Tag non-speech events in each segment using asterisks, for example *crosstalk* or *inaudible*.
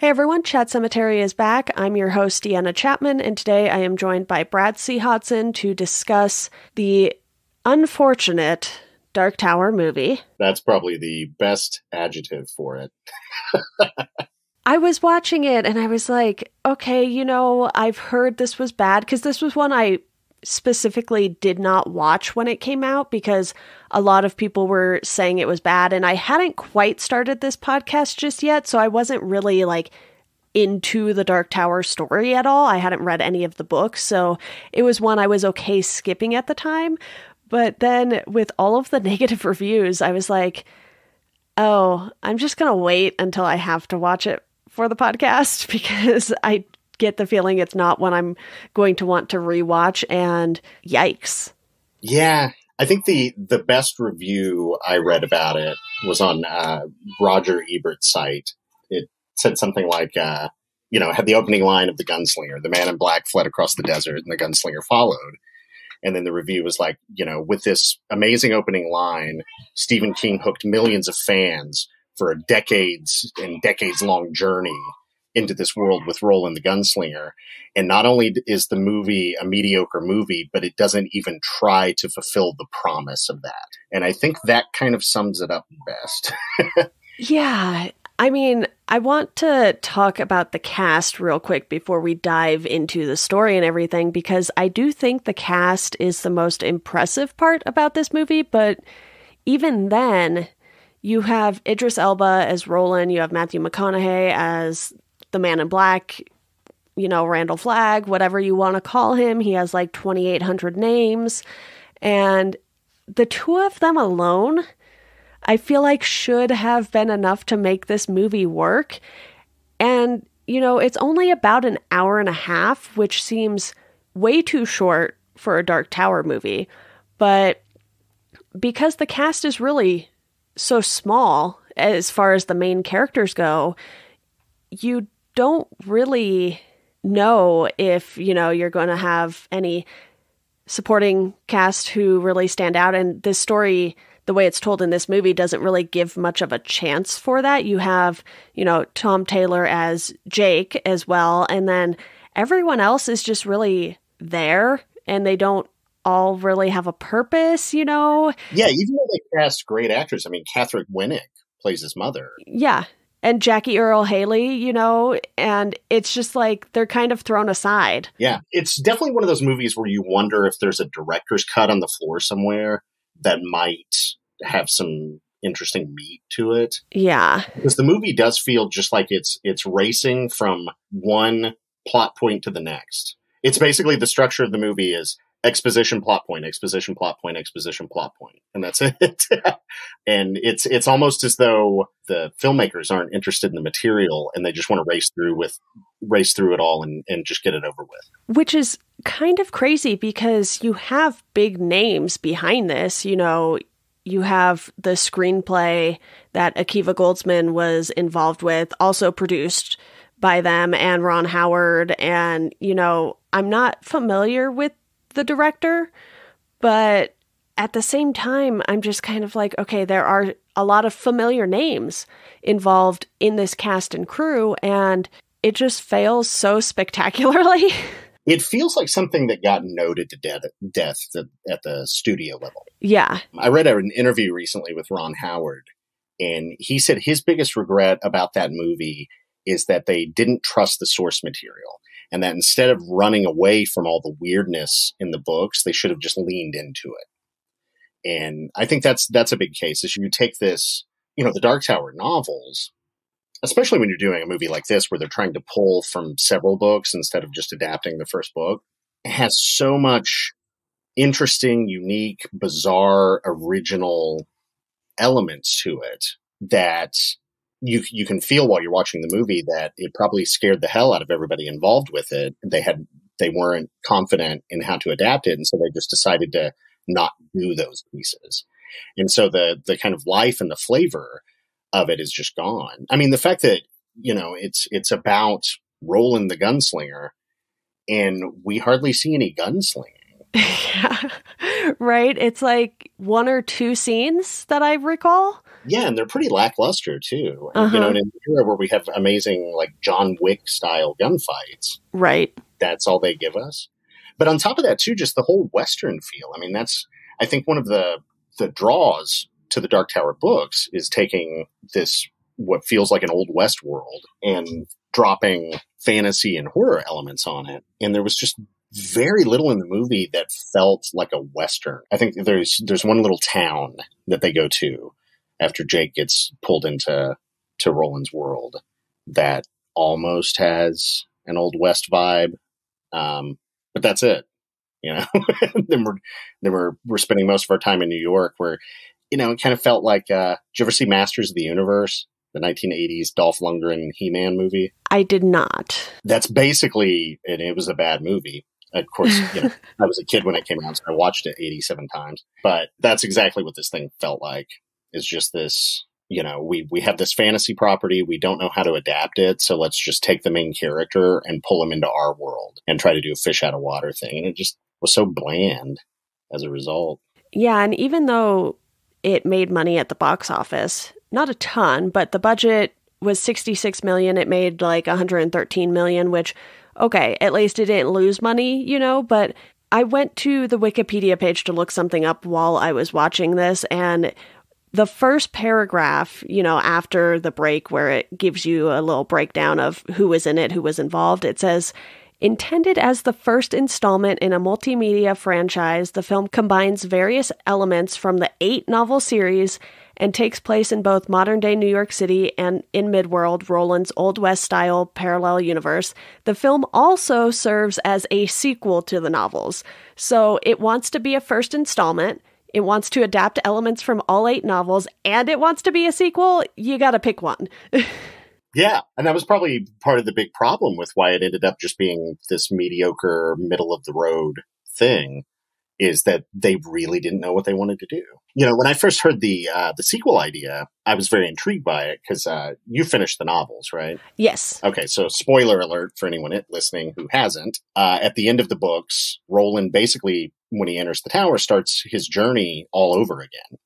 Hey everyone, Chat Sematary is back. I'm your host, Deanna Chapman, and today I am joined by Brad C. Hodson to discuss the unfortunate Dark Tower movie. That's probably the best adjective for it. I was watching it and I was like, okay, you know, I've heard this was bad because this was one I specifically did not watch when it came out because a lot of people were saying it was bad and I hadn't quite started this podcast just yet so I wasn't really like into the Dark Tower story at all. I hadn't read any of the books so it was one I was okay skipping at the time but then with all of the *laughs* negative reviews I was like oh, I'm just going to wait until I have to watch it for the podcast *laughs* because I get the feeling it's not one I'm going to want to rewatch. And yikes. Yeah. I think the, the best review I read about it was on uh, Roger Ebert's site. It said something like, uh, you know, had the opening line of the gunslinger. The man in black fled across the desert and the gunslinger followed. And then the review was like, you know, with this amazing opening line, Stephen King hooked millions of fans for a decades and decades long journey into this world with Roland the Gunslinger. And not only is the movie a mediocre movie, but it doesn't even try to fulfill the promise of that. And I think that kind of sums it up best. *laughs* yeah. I mean, I want to talk about the cast real quick before we dive into the story and everything, because I do think the cast is the most impressive part about this movie. But even then, you have Idris Elba as Roland, you have Matthew McConaughey as the man in black, you know, Randall Flagg, whatever you want to call him. He has like 2,800 names. And the two of them alone, I feel like should have been enough to make this movie work. And, you know, it's only about an hour and a half, which seems way too short for a Dark Tower movie. But because the cast is really so small as far as the main characters go, you don't really know if, you know, you're going to have any supporting cast who really stand out. And this story, the way it's told in this movie, doesn't really give much of a chance for that. You have, you know, Tom Taylor as Jake as well. And then everyone else is just really there and they don't all really have a purpose, you know? Yeah, even though they cast great actors. I mean, Katheryn Winnick plays his mother. Yeah and Jackie Earle Haley, you know, and it's just like they're kind of thrown aside. Yeah, it's definitely one of those movies where you wonder if there's a director's cut on the floor somewhere that might have some interesting meat to it. Yeah. Because the movie does feel just like it's it's racing from one plot point to the next. It's basically the structure of the movie is exposition plot point exposition plot point exposition plot point and that's *laughs* it. And it's it's almost as though the filmmakers aren't interested in the material and they just want to race through with race through it all and, and just get it over with. Which is kind of crazy because you have big names behind this you know you have the screenplay that Akiva Goldsman was involved with also produced by them and Ron Howard and you know I'm not familiar with the director, but at the same time, I'm just kind of like, okay, there are a lot of familiar names involved in this cast and crew, and it just fails so *laughs* spectacularly. It feels like something that got noted to death, death at the studio level. Yeah. I read an interview recently with Ron Howard, and he said his biggest regret about that movie is that they didn't trust the source material and that instead of running away from all the weirdness in the books, they should have just leaned into it. And I think that's that's a big case. Is you take this, you know, the Dark Tower novels, especially when you're doing a movie like this where they're trying to pull from several books instead of just adapting the first book, it has so much interesting, unique, bizarre, original elements to it that you you can feel while you're watching the movie that it probably scared the hell out of everybody involved with it. They had they weren't confident in how to adapt it, and so they just decided to not do those pieces. And so the the kind of life and the flavor of it is just gone. I mean, the fact that you know it's it's about Roland the gunslinger, and we hardly see any gunslinging. *laughs* yeah, right. It's like one or two scenes that I recall Yeah, and they're pretty lackluster too. Uh-huh. You know, in an era where we have amazing like John Wick style gunfights, right? That's all they give us. But on top of that, too, just the whole Western feel. I mean, that's I think one of the the draws to the Dark Tower books is taking this what feels like an old west world and dropping fantasy and horror elements on it. And there was just very little in the movie that felt like a western. I think there's there's one little town that they go to after Jake gets pulled into to Roland's world that almost has an old west vibe. Um, but that's it. You know, *laughs* then we're then we're we're spending most of our time in New York, where you know it kind of felt like. Uh, did you ever see Masters of the Universe? the 1980s Dolph Lundgren He-Man movie? I did not. That's basically, and it was a bad movie. Of course, you know, *laughs* I was a kid when it came out, so I watched it 87 times. But that's exactly what this thing felt like. Is just this, you know, we we have this fantasy property, we don't know how to adapt it, so let's just take the main character and pull him into our world and try to do a fish out of water thing. And it just was so bland as a result. Yeah, and even though it made money at the box office, not a ton, but the budget was 66 million. It made like 113 million, which, okay, at least it didn't lose money, you know, but I went to the Wikipedia page to look something up while I was watching this, and the first paragraph, you know, after the break, where it gives you a little breakdown of who was in it, who was involved, it says, Intended as the first installment in a multimedia franchise, the film combines various elements from the eight novel series and takes place in both modern day New York City and in Midworld, Roland's Old West style parallel universe. The film also serves as a sequel to the novels. So it wants to be a first installment. It wants to adapt elements from all eight novels, and it wants to be a sequel. You got to pick one. *laughs* yeah, and that was probably part of the big problem with why it ended up just being this mediocre, middle of the road thing is that they really didn't know what they wanted to do. You know, when I first heard the uh, the sequel idea, I was very intrigued by it because uh, you finished the novels, right? Yes. Okay, so spoiler alert for anyone listening who hasn't. Uh, at the end of the books, Roland basically, when he enters the tower, starts his journey all over again.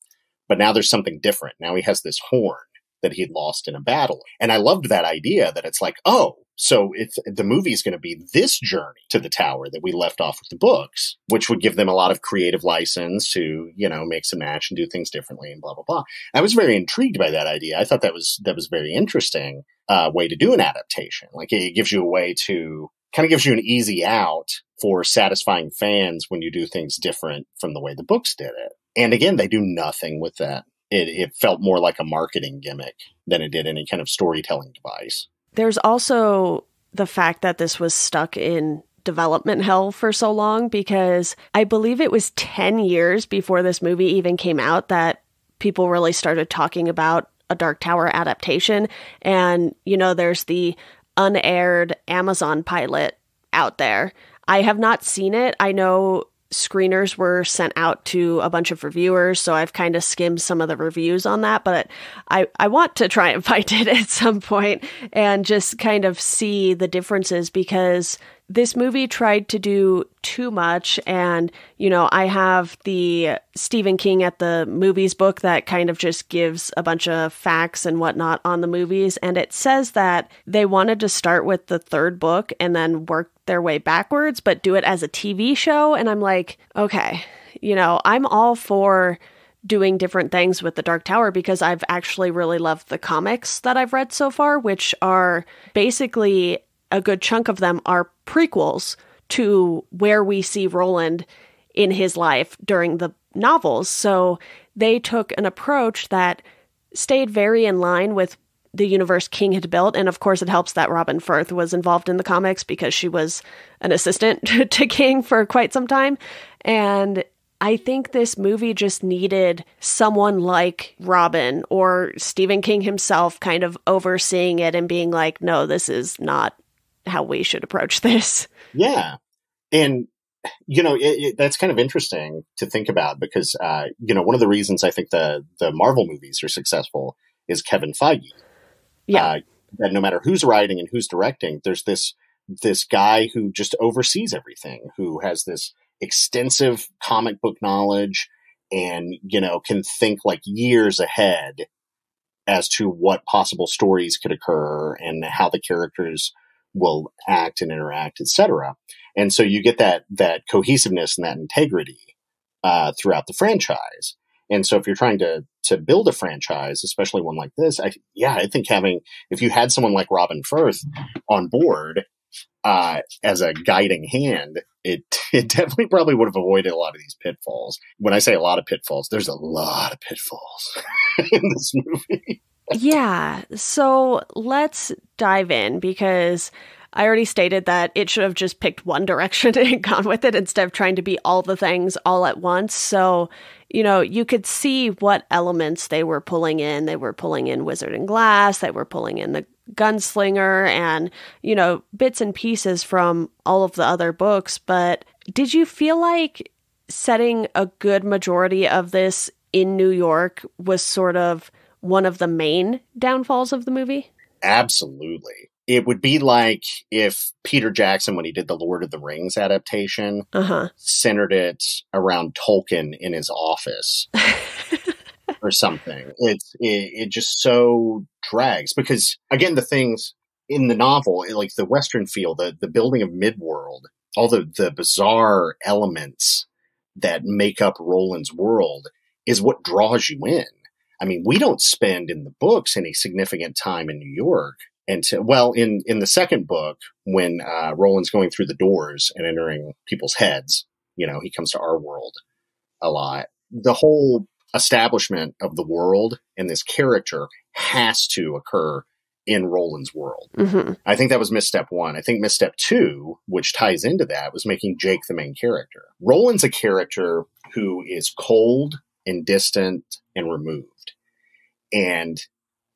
But now there's something different. Now he has this horn that he'd lost in a battle. And I loved that idea that it's like, oh, so if the movie is going to be this journey to the tower that we left off with the books, which would give them a lot of creative license to, you know, mix and match and do things differently and blah, blah, blah. I was very intrigued by that idea. I thought that was, that was very interesting, uh, way to do an adaptation. Like it gives you a way to kind of gives you an easy out for satisfying fans when you do things different from the way the books did it. And again, they do nothing with that. It, it felt more like a marketing gimmick than it did any kind of storytelling device. There's also the fact that this was stuck in development hell for so long because I believe it was 10 years before this movie even came out that people really started talking about a Dark Tower adaptation. And, you know, there's the unaired Amazon pilot out there. I have not seen it. I know screeners were sent out to a bunch of reviewers, so I've kind of skimmed some of the reviews on that, but I, I want to try and *laughs* find it at some point and just kind of see the differences because this movie tried to do too much. And, you know, I have the Stephen King at the movies book that kind of just gives a bunch of facts and whatnot on the movies. And it says that they wanted to start with the third book and then work their way backwards, but do it as a TV show. And I'm like, okay, you know, I'm all for doing different things with the Dark Tower because I've actually really loved the comics that I've read so far, which are basically a good chunk of them are prequels to where we see Roland in his life during the novels. So they took an approach that stayed very in line with the universe King had built. And of course, it helps that Robin Furth was involved in the comics because she was an assistant *laughs* to King for quite some time. And I think this movie just needed someone like Robin or Stephen King himself kind of overseeing it and being like, no, this is not how we should approach *laughs* this. Yeah. And you know, it, it, that's kind of interesting to think about because, uh, you know, one of the reasons I think the the Marvel movies are successful is Kevin Feige. Yeah. Uh, that no matter who's writing and who's directing, there's this this guy who just oversees everything, who has this extensive comic book knowledge, and you know can think like years ahead as to what possible stories could occur and how the characters will act and interact, etc. And so you get that that cohesiveness and that integrity uh, throughout the franchise. And so if you're trying to to build a franchise, especially one like this, I, yeah, I think having if you had someone like Robin Furth on board uh, as a guiding hand, it *laughs* it definitely probably would have avoided a lot of these pitfalls. When I say a lot of pitfalls, there's a lot of pitfalls *laughs* in this movie. yeah, so let's dive in because I already stated that it should have just picked one *laughs* direction and gone with it instead of trying to be all the things all at once. So, you know, you could see what elements they were pulling in. They were pulling in Wizard and Glass, they were pulling in the gunslinger and, you know, bits and pieces from all of the other books. But did you feel like setting a good majority of this in New York was sort of one of the main downfalls of the movie? Absolutely it would be like if Peter Jackson, when he did the Lord of the Rings adaptation, uh-huh. centered it around Tolkien in his office *laughs* or something. It's it, it, just so drags because again, the things in the novel, like the Western feel, the the building of Midworld, all the the bizarre elements that make up Roland's world is what draws you in. I mean, we don't spend in the books any significant time in New York and to, well, in, in the second book, when, uh, Roland's going through the doors and entering people's heads, you know, he comes to our world a lot. The whole establishment of the world and this character has to occur in Roland's world. Mm-hmm. I think that was misstep one. I think misstep two, which ties into that, was making Jake the main character. Roland's a character who is cold and distant and removed. And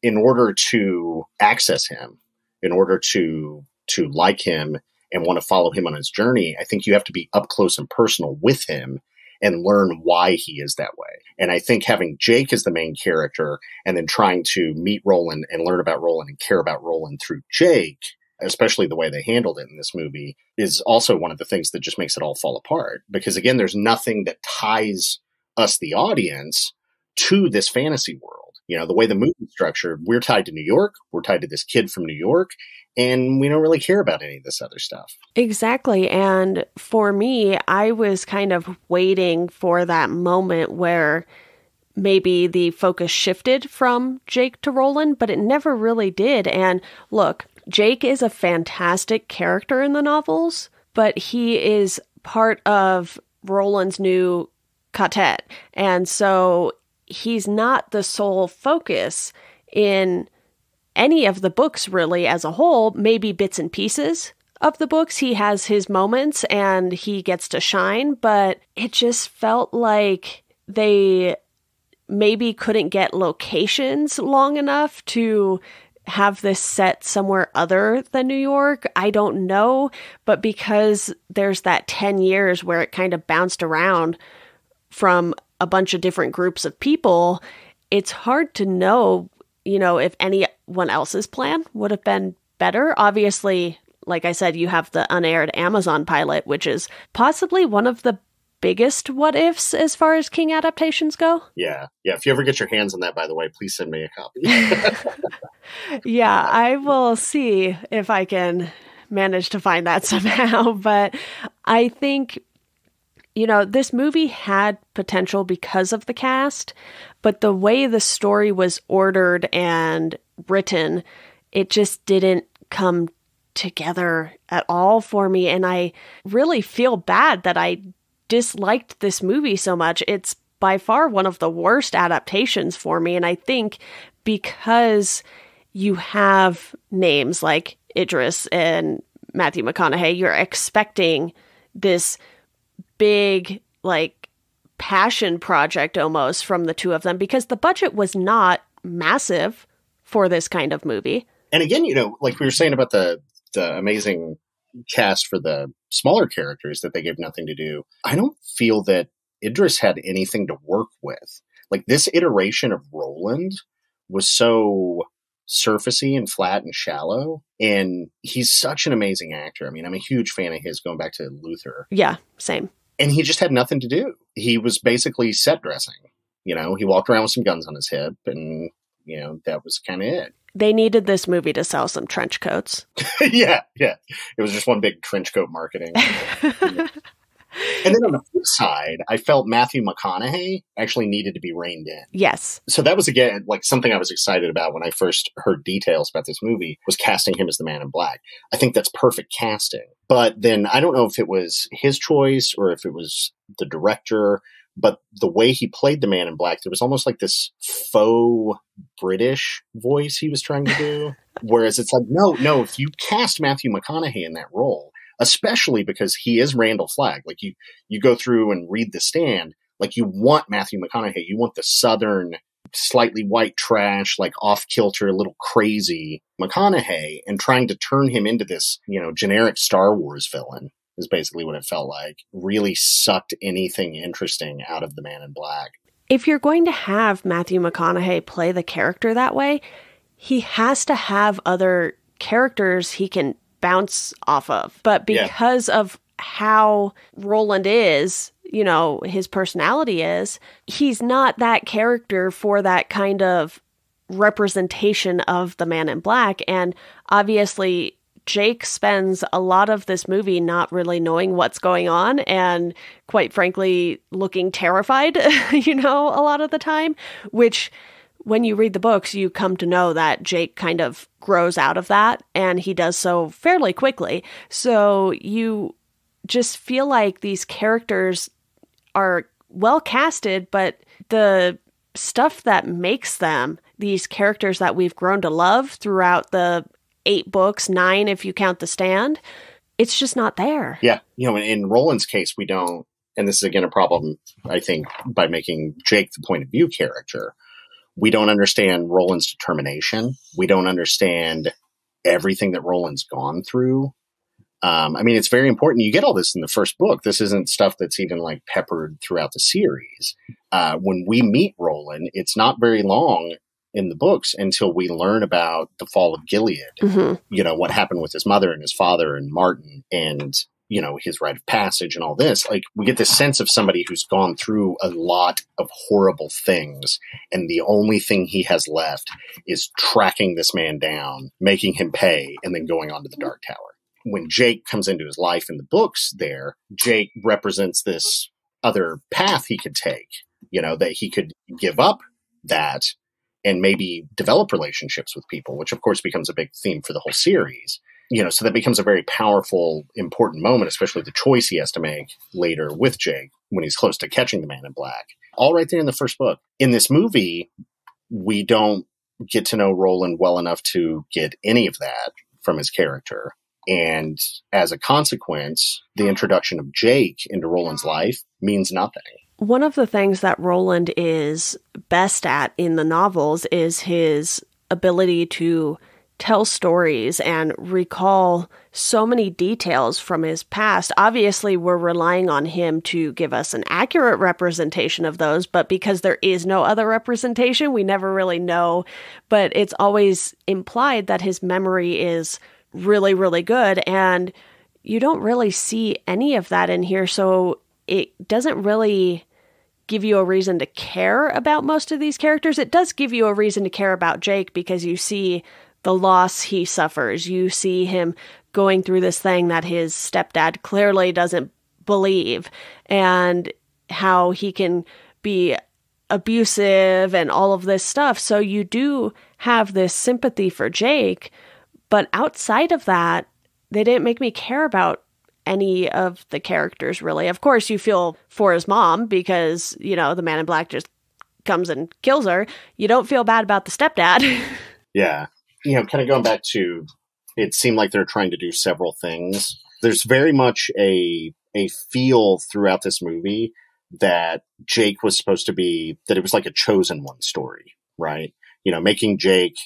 in order to access him, in order to to like him and want to follow him on his journey, I think you have to be up close and personal with him and learn why he is that way. And I think having Jake as the main character and then trying to meet Roland and learn about Roland and care about Roland through Jake, especially the way they handled it in this movie, is also one of the things that just makes it all fall apart. Because again, there's nothing that ties us, the audience, to this fantasy world. You know, the way the movie's structured, we're tied to New York, we're tied to this kid from New York, and we don't really care about any of this other stuff. Exactly. And for me, I was kind of waiting for that moment where maybe the focus shifted from Jake to Roland, but it never really did. And look, Jake is a fantastic character in the novels, but he is part of Roland's new quartet. And so he's not the sole focus in any of the books really as a whole, maybe bits and pieces of the books. He has his moments and he gets to shine, but it just felt like they maybe couldn't get locations long enough to have this set somewhere other than New York. I don't know, but because there's that 10 years where it kind of bounced around from a bunch of different groups of people, it's hard to know, you know, if anyone else's plan would have been better. Obviously, like I said, you have the unaired Amazon pilot, which is possibly one of the biggest what ifs as far as King adaptations go. Yeah. Yeah. If you ever get your hands on that, by the way, please send me a copy. *laughs* yeah. I will see if I can manage to find that somehow. *laughs* But I think you know, this movie had potential because of the cast, but the way the story was ordered and written, it just didn't come together at all for me. And I really feel bad that I disliked this movie so much. It's by far one of the worst adaptations for me. And I think because you have names like Idris and Matthew McConaughey, you're expecting this big like passion project almost from the two of them because the budget was not massive for this kind of movie. And again, you know, like we were saying about the the amazing cast for the smaller characters that they gave nothing to do. I don't feel that Idris had anything to work with. Like this iteration of Roland was so surfacey and flat and shallow. And he's such an amazing actor. I mean, I'm a huge fan of his going back to Luther. Yeah, same and he just had nothing to do. He was basically set dressing. You know, he walked around with some guns on his hip and You know, that was kind of it. They needed this movie to sell some trench coats. *laughs* yeah, yeah. It was just one big trench coat marketing. *laughs* And then hmm. on the flip side, I felt Matthew McConaughey actually needed to be reined in. Yes. So that was again like something I was excited about when I first heard details about this movie was casting him as the man in black. I think that's perfect casting. But then I don't know if it was his choice or if it was the director, but the way he played the man in black, there was almost like this faux British voice he was trying to do. *laughs* Whereas it's like, no, no, if you cast Matthew McConaughey in that role, especially because he is Randall Flagg. Like you, you go through and read the stand, like you want Matthew McConaughey, you want the Southern, slightly white trash, like off kilter, little crazy McConaughey, and trying to turn him into this, you know, generic Star Wars villain is basically what it felt like. Really sucked anything interesting out of the Man in Black. If you're going to have Matthew McConaughey play the character that way, he has to have other characters he can bounce off of. But because yeah. of how Roland is, you know, his personality is, he's not that character for that kind of representation of the man in black. And obviously, Jake spends a lot of this movie not really knowing what's going on and, quite frankly, looking terrified, *laughs* you know, a lot of the time, which when you read the books, you come to know that Jake kind of grows out of that and he does so fairly quickly. So you just feel like these characters are well casted, but the stuff that makes them these characters that we've grown to love throughout the eight books, nine if you count the stand, it's just not there. Yeah. You know, in, Roland's case, we don't, and this is again a problem, I think, by making Jake the point of view character we don't understand Roland's determination. We don't understand everything that Roland's gone through. Um, I mean, it's very important. You get all this in the first book. This isn't stuff that's even like peppered throughout the series. Uh, when we meet Roland, it's not very long in the books until we learn about the fall of Gilead. Mm-hmm. You know, what happened with his mother and his father and Marten and you know, his rite of passage and all this, like we get this sense of somebody who's gone through a lot of horrible things. And the only thing he has left is tracking this man down, making him pay, and then going on to the Dark Tower. When Jake comes into his life in the books there, Jake represents this other path he could take, you know, that he could give up that and maybe develop relationships with people, which of course becomes a big theme for the whole series you know, so that becomes a very powerful, important moment, especially the choice he has to make later with Jake when he's close to catching the man in black. All right there in the first book. In this movie, we don't get to know Roland well enough to get any of that from his character. And as a consequence, the introduction of Jake into Roland's life means nothing. One of the things that Roland is best at in the novels is his ability to tell stories and recall so many details from his past. Obviously, we're relying on him to give us an accurate representation of those, but because there is no other representation, we never really know. But it's always implied that his memory is really, really good. And you don't really see any of that in here. So it doesn't really give you a reason to care about most of these characters. It does give you a reason to care about Jake because you see the loss he suffers. You see him going through this thing that his stepdad clearly doesn't believe, and how he can be abusive and all of this stuff. So you do have this sympathy for Jake, but outside of that, they didn't make me care about any of the characters really. Of course, you feel for his mom because, you know, the man in black just comes and kills her. You don't feel bad about the stepdad. *laughs* yeah you know, kind of going back to it seemed like they're trying to do several things. There's very much a a feel throughout this movie that Jake was supposed to be that it was like a chosen one story, right? You know, making Jake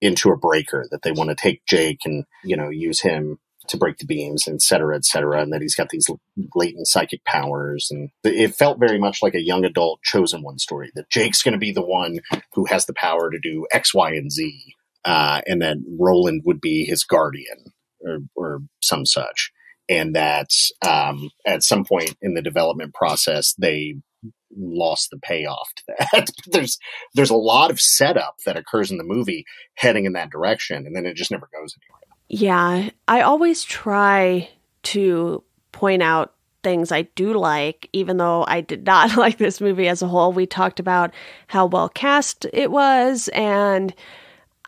into a breaker that they want to take Jake and, you know, use him to break the beams, et cetera, et cetera, and that he's got these latent psychic powers. And it felt very much like a young adult chosen one story that Jake's going to be the one who has the power to do X, Y, and Z uh, and that Roland would be his guardian or, or some such. And that um, at some point in the development process, they lost the payoff to that. *laughs* there's there's a lot of setup that occurs in the movie heading in that direction, and then it just never goes anywhere. Yeah, I always try to point out things I do like, even though I did not *laughs* like this movie as a whole. We talked about how well cast it was, and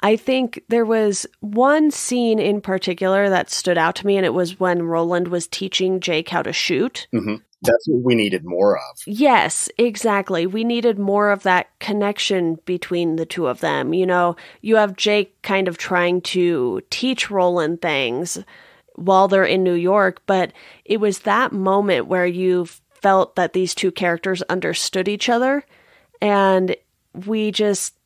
I think there was one scene in particular that stood out to me, and it was when Roland was teaching Jake how to shoot. Mm-hmm. That's what we needed more of. Yes, exactly. We needed more of that connection between the two of them. You know, you have Jake kind of trying to teach Roland things while they're in New York, but it was that moment where you felt that these two characters understood each other, and we just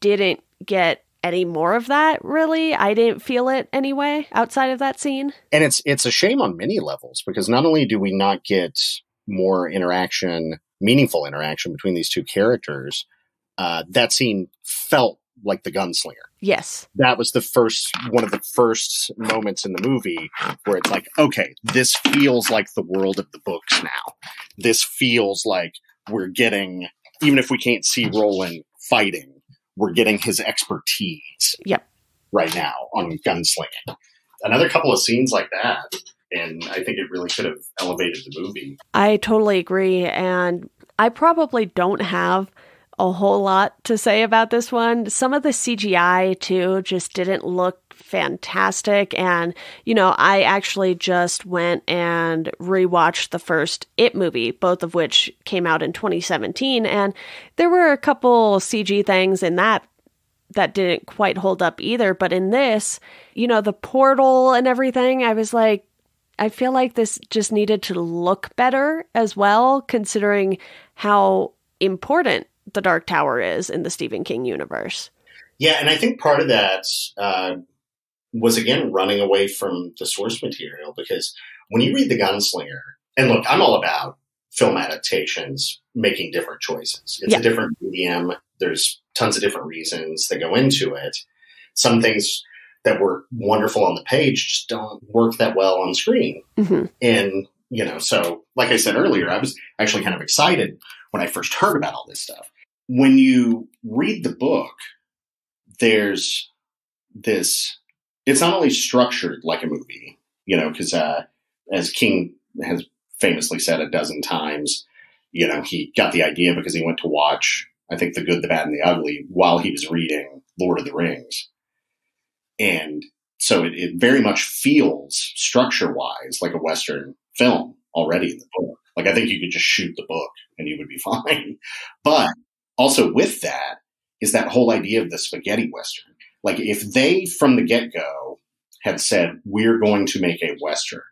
didn't get any more of that really. I didn't feel it anyway outside of that scene. And it's it's a shame on many levels because not only do we not get more interaction meaningful interaction between these two characters uh, that scene felt like the gunslinger. Yes. That was the first one of the first moments in the movie where it's like okay this feels like the world of the books now. This feels like we're getting even if we can't see roland fighting we're getting his expertise. Yep. Right now on gunslinging. Another couple of scenes like that, and I think it really could have elevated the movie. I totally agree, and I probably don't have a whole lot to say about this one. Some of the CGI too just didn't look fantastic. And, you know, I actually just went and rewatched the first It movie, both of which came out in 2017. And there were a couple CG things in that that didn't quite hold up either. But in this, you know, the portal and everything, I was like, I feel like this just needed to look better as well, considering how important the Dark Tower is in the Stephen King universe. Yeah, and I think part of that uh, was again running away from the source material because when you read The Gunslinger, and look, I'm all about film adaptations making different choices. It's yeah. a different medium. There's tons of different reasons that go into it. Some things that were wonderful on the page just don't work that well on screen. Mm-hmm. And, you know, so like I said earlier, I was actually kind of excited when I first heard about all this stuff. When you read the book, there's this it's not only structured like a movie, you know, because uh, as King has famously said a dozen times, you know, he got the idea because he went to watch, I think, The Good, the Bad, and the Ugly while he was reading Lord of the Rings. And so it, it very much feels structure wise like a Western film already in the book. Like I think you could just shoot the book and you would be *laughs* fine. But also with that is that whole idea of the spaghetti Western like if they from the get go had said, we're going to make a Western,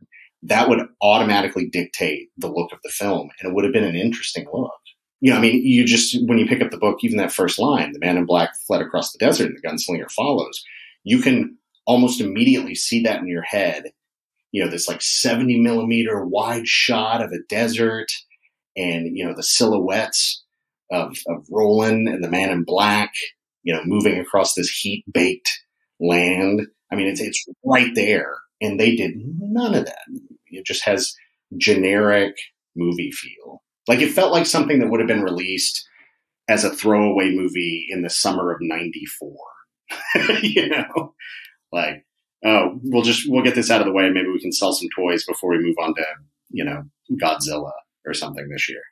that would automatically dictate the look of the film. And it would have been an interesting look. You know, I mean, you just, when you pick up the book, even that first line, the man in black fled across the desert and the gunslinger follows, you can almost immediately see that in your head. You know, this like 70 millimeter wide shot of a desert and, you know, the silhouettes of, of Roland and the man in black you know, moving across this heat baked land. I mean, it's, it's right there. And they did none of that. It just has generic movie feel. Like it felt like something that would have been released as a throwaway movie in the summer of 94. *laughs* you know, like, oh, we'll just, we'll get this out of the way. Maybe we can sell some toys before we move on to, you know, Godzilla or something this year.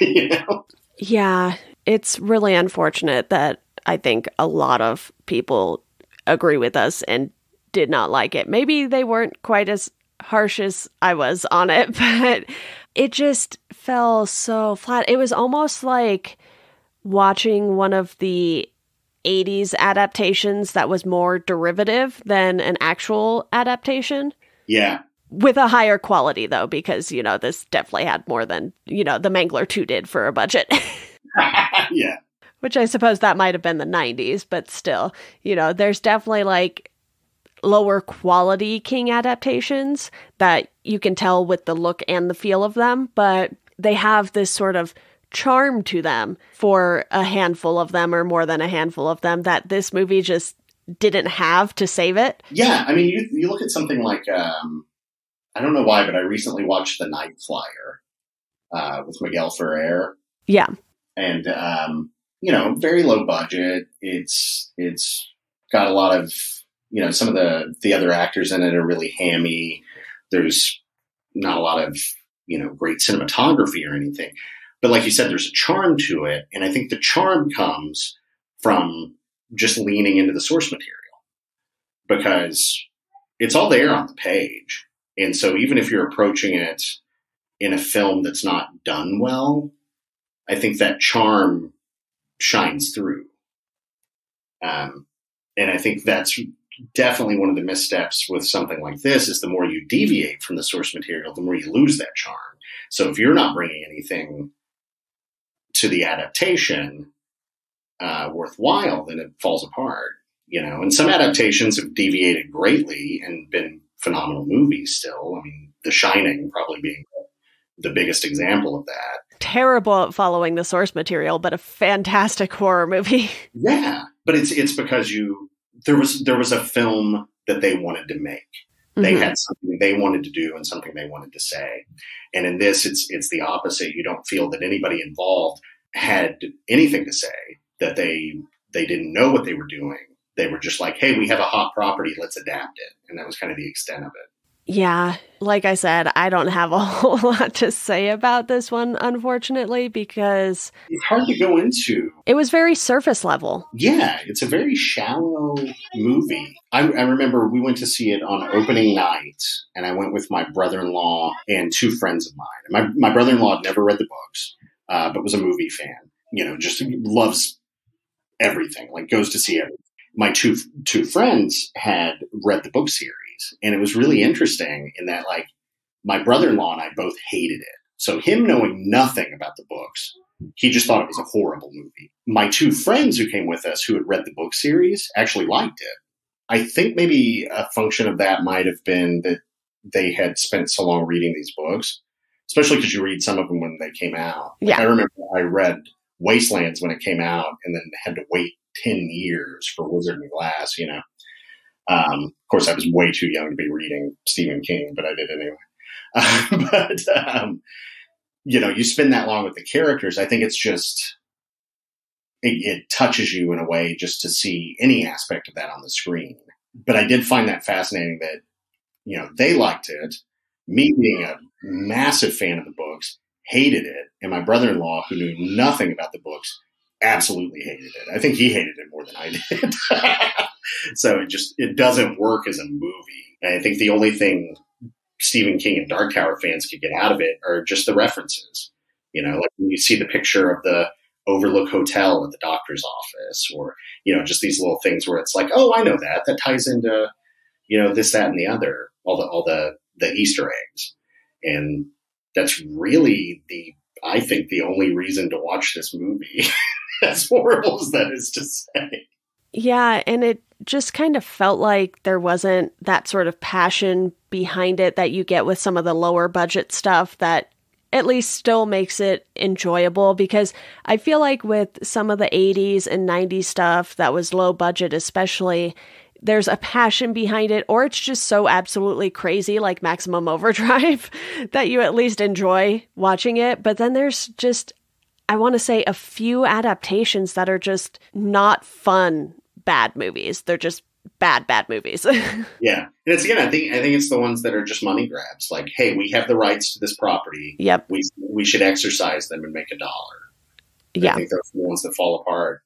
*laughs* you know? Yeah. It's really unfortunate that I think a lot of people agree with us and did not like it. Maybe they weren't quite as harsh as I was on it, *laughs* but it just fell so flat. It was almost like watching one of the 80s adaptations that was more derivative than an actual adaptation. Yeah. With a higher quality, though, because, you know, this definitely had more than, you know, the Mangler 2 did for a budget. *laughs* *laughs* yeah which I suppose that might have been the 90s, but still, you know, there's definitely like lower quality King adaptations that you can tell with the look and the feel of them, but they have this sort of charm to them for a handful of them or more than a handful of them that this movie just didn't have to save it. Yeah, I mean, you, you look at something like, um, I don't know why, but I recently watched The Night Flyer uh, with Miguel Ferrer Yeah. And um, you know, very low budget. It's it's got a lot of you know some of the the other actors in it are really hammy. There's not a lot of you know great cinematography or anything, but like you said, there's a charm to it, and I think the charm comes from just leaning into the source material because it's all there on the page. And so even if you're approaching it in a film that's not done well, I think that charm shines through. Um, and I think that's definitely one of the missteps with something like this is the more you deviate from the source material, the more you lose that charm. So if you're not bringing anything to the adaptation uh, worthwhile, then it falls apart. You know, and some adaptations have deviated greatly and been phenomenal movies. Still, I mean, The Shining probably being the biggest example of that terrible at following the source material, but a fantastic horror movie. *laughs* Yeah, but it's it's because you there was there was a film that they wanted to make. They mm-hmm. had something they wanted to do and something they wanted to say. And in this, it's it's the opposite. You don't feel that anybody involved had anything to say. That they they didn't know what they were doing. They were just like, "Hey, we have a hot property. Let's adapt it." And that was kind of the extent of it. Yeah, like I said, I don't have a *laughs* whole lot to say about this one, unfortunately, because it's hard to go into. It was very surface level. Yeah, it's a very shallow movie. I, I remember we went to see it on opening night, and I went with my brother in law and two friends of mine. My, my brother in law had never read the books, uh, but was a movie fan. You know, just loves everything, like goes to see everything. My two two friends had read the book series and it was really interesting in that, like, my brother in law and I both hated it. So, him knowing nothing about the books, he just thought it was a horrible movie. My two friends who came with us who had read the book series actually liked it. I think maybe a function of that might have been that they had spent so long reading these books, especially because you read some of them when they came out. Yeah. I remember I read Waste Lands when it came out and then had to wait 10 years for Wizard and Glass, you know. Um, of course, I was way too young to be reading Stephen King, but I did anyway. *laughs* But um, you know, you spend that long with the characters. I think it's just it, it, touches you in a way just to see any aspect of that on the screen. But I did find that fascinating that you know they liked it. Me being a massive fan of the books, hated it, and my brother-in-law, who knew nothing about the books, absolutely hated it. I think he hated it more than I did. *laughs* so it just it doesn't work as a movie. And I think the only thing Stephen King and Dark Tower fans could get out of it are just the references. You know, like when you see the picture of the Overlook Hotel at the doctor's office, or you know, just these little things where it's like, oh, I know that that ties into you know this, that, and the other, all the all the the Easter eggs, and that's really the I think the only reason to watch this movie. *laughs* *laughs* as horrible as that is to say. Yeah, and it just kind of felt like there wasn't that sort of passion behind it that you get with some of the lower budget stuff that at least still makes it enjoyable because I feel like with some of the 80s and 90s stuff that was low budget, especially, there's a passion behind it, or it's just so absolutely crazy, like Maximum Overdrive, *laughs* that you at least enjoy watching it. But then there's just I want to say a few adaptations that are just not fun bad movies. They're just bad bad movies. *laughs* yeah. And it's again I think I think it's the ones that are just money grabs. Like, hey, we have the rights to this property. Yep. We we should exercise them and make a dollar. Yeah. I think those are the ones that fall apart.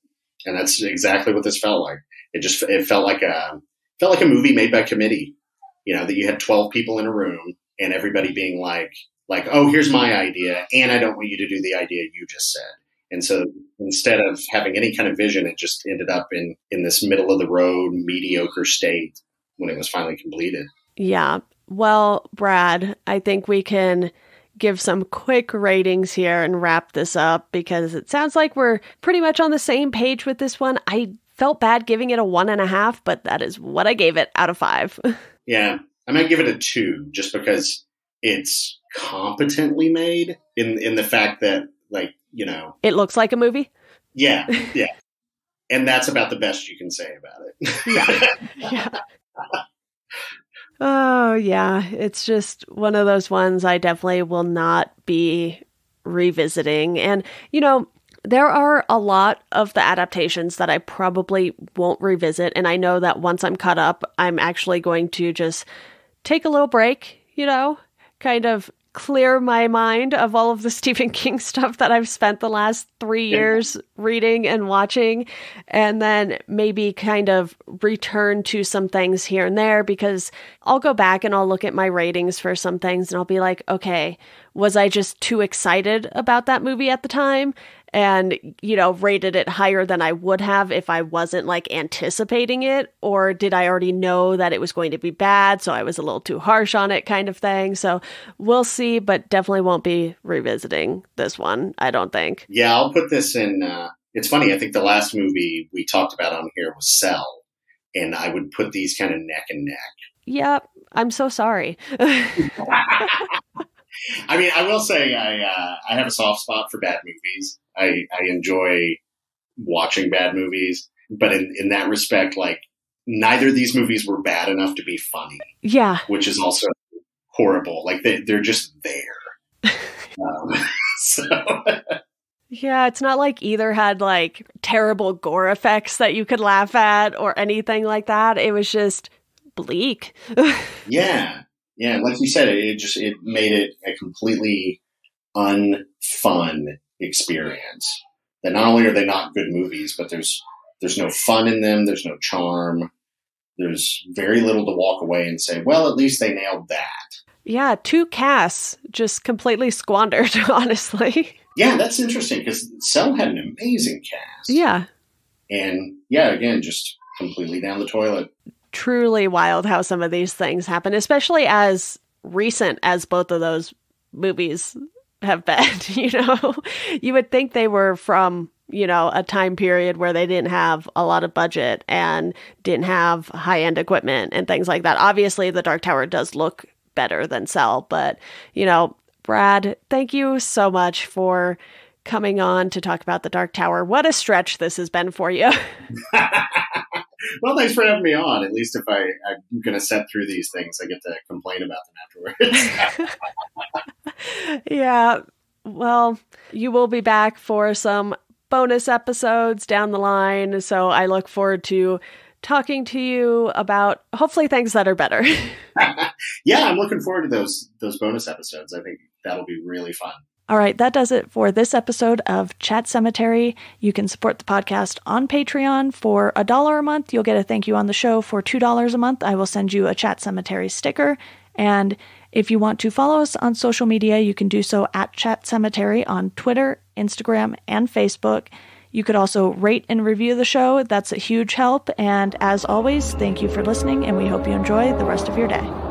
And that's exactly what this felt like. It just it felt like a felt like a movie made by committee. You know, that you had twelve people in a room and everybody being like, like, oh, here's my idea, and I don't want you to do the idea you just said. And so instead of having any kind of vision, it just ended up in in this middle of the road, mediocre state when it was finally completed. Yeah. Well, Brad, I think we can give some quick ratings here and wrap this up because it sounds like we're pretty much on the same page with this one. I felt bad giving it a one and a half, but that is what I gave it out of five. *laughs* yeah. I might give it a two just because it's competently made in in the fact that like you know. It looks like a movie? Yeah *laughs* yeah. And that's about the best you can say about it. Yeah. Yeah. Oh yeah. It's just one of those ones i definitely will not be revisiting. And, you know, there are a lot of the adaptations that I probably won't revisit. And I know that once I'm caught up, I'm actually going to just take a little break, you know, kind of clear my mind of all of the *laughs* Stephen King stuff that I've spent the last three years reading and watching, and then maybe kind of return to some things here and there because I'll go back and I'll look at my ratings for some things and I'll be like, okay, was I just too excited about that movie at the time? And you know rated it higher than I would have if I wasn't like anticipating it or did I already know that it was going to be bad so I was a little too harsh on it kind of thing so we'll see but definitely won't be revisiting this one I don't think yeah I'll put this in uh, it's funny I think the last movie we talked about on here was Cell and I would put these kind of neck and neck Yep, I'm so sorry. *laughs* I mean, I will say I uh, I have a soft spot for bad movies. I I enjoy watching bad movies, but in in that respect, like neither of these movies were bad enough to be funny. Yeah, which is also horrible. Like they they're just there. *laughs* um, *laughs* so. Yeah, it's not like either had like terrible gore effects that you could laugh at or anything like that. It was just bleak. *laughs* yeah. Yeah, like you said, it just it made it a completely unfun experience. That not only are they not good movies, but there's there's no fun in them. There's no charm. There's very little to walk away and say, well, at least they nailed that. Yeah, two casts just completely squandered, *laughs* honestly. Yeah, that's interesting because Cell had an amazing cast. Yeah. And yeah, again, just completely down the toilet truly wild how some of these things happen, especially as recent as both of those movies have been. *laughs* You know, you would think they were from you know, a time period where they didn't have a lot of budget and didn't have high end equipment and things like that. Obviously, the Dark Tower does look better than Cell, but, you know, Brad, thank you so much for coming on to talk about the Dark Tower. What a stretch this has been for you. *laughs* well, thanks for having me on. At least if I, I'm going to set through these things, I get to complain about them afterwards. *laughs* yeah. Well, you will be back for some bonus episodes down the line. So I look forward to talking to you about hopefully things that are better. *laughs* yeah, I'm looking forward to those those bonus episodes. I think that'll be really fun. All right, that does it for this episode of Chat Sematary. You can support the podcast on Patreon for a dollar a month. You'll get a thank you on the show for $2 a month. I will send you a Chat Sematary sticker. And if you want to follow us on social media, you can do so at Chat Sematary on Twitter, Instagram, and Facebook. You could also rate and review the show. That's a huge help. And as always, thank you for listening, and we hope you enjoy the rest of your day.